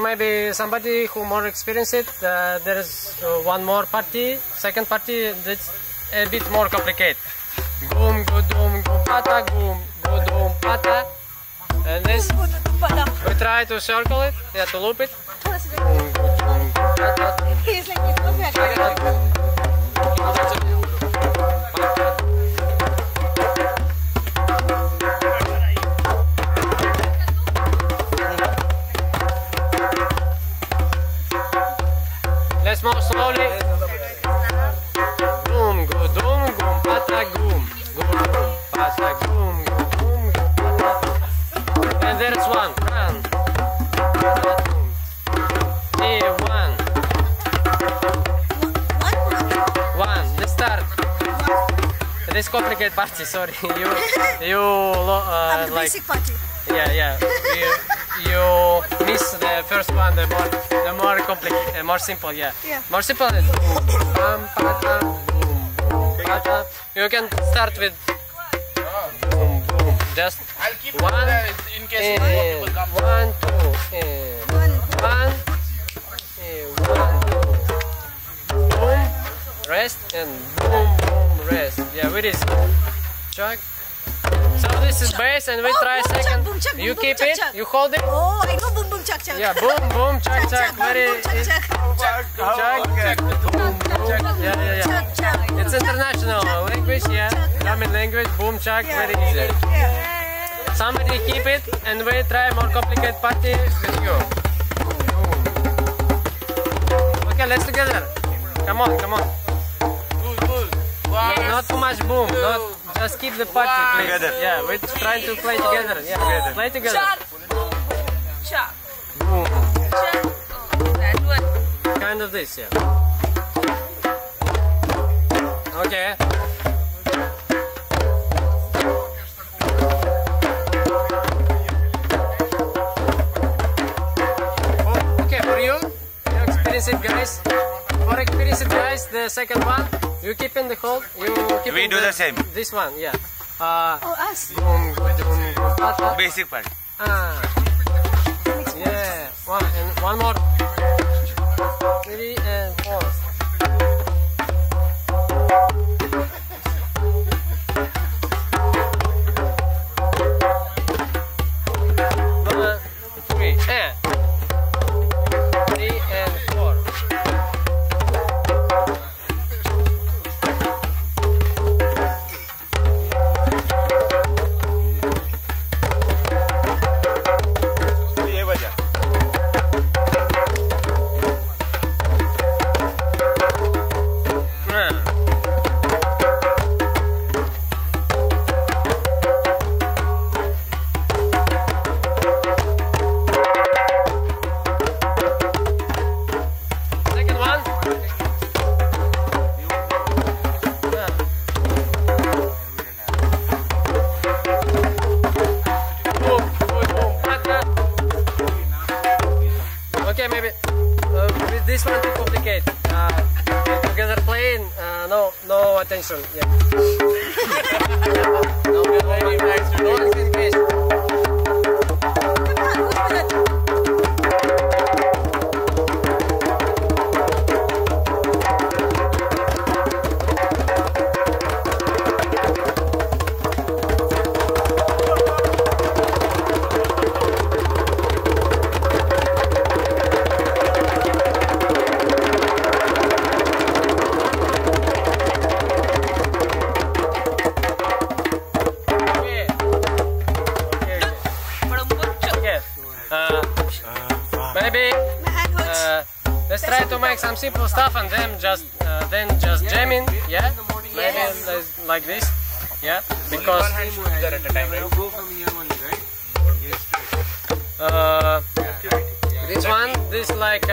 maybe somebody who more experienced it. Uh, there is uh, one more party, second party that's a bit more complicated. Gum, gudum, gumpata, gum, gudum, pata. And this, we try to circle it, yeah, to loop it. Gum, gudum, gumpata, He's like, it's. This complicated party. Sorry, you, you, lo- uh, I'm the like, basic party. yeah, yeah. You, you miss the first one, the more, the more complicated, uh, more simple. Yeah. Yeah. More simple. is boom, pata, boom, boom, pata. You can start with boom, boom. Just I'll keep One, it uh, in case more eh, people come. one, two, eh, One. one, eh, one, two, boom, rest, and boom, boom, rest. Yeah, with this. Chuck. So this is bass, and we Oh, try boom, chuck, second. boom, chuck, you boom, keep chuck, it, chuck. you hold it. Oh, I know boom boom chuck chuck. Yeah, boom, boom, chuck, Chuck, chuck. chuck, Very, chuck, chuck. chuck, boom, boom. Yeah, yeah, yeah. Chuck, chuck. It's international language, yeah. Common language, boom, chuck, very easy. Yeah. Somebody keep it, and we try more complicated party with you. Okay, let's together. Come on, come on. Cool, cool. One, Not too much boom. Not just keep the party, please. Together. Yeah, we're trying to play together. Yeah, play together. Chuck. Chuck. Boom. Chuck. Oh, that one. Kind of this, yeah. Okay. Oh, okay, for you, you experience it, guys. For experienced guys, the second one, you keep in the hold. You keep We in do the same. This one, yeah. Uh, Oh, us. boom, boom, boom, boom, pata. Basic part. Ah. Yeah. One and one more. Three and this one too complicated. Uh, together playing, uh, no, no attention. Yeah. no, very nice. No engagement. Come on, Uh, maybe My hand hurts. uh, let's try to make some simple stuff and then just uh, then just jamming. Yeah. Maybe like this. Yeah. Because one hand should be there at a time. Right? uh, this one, this like.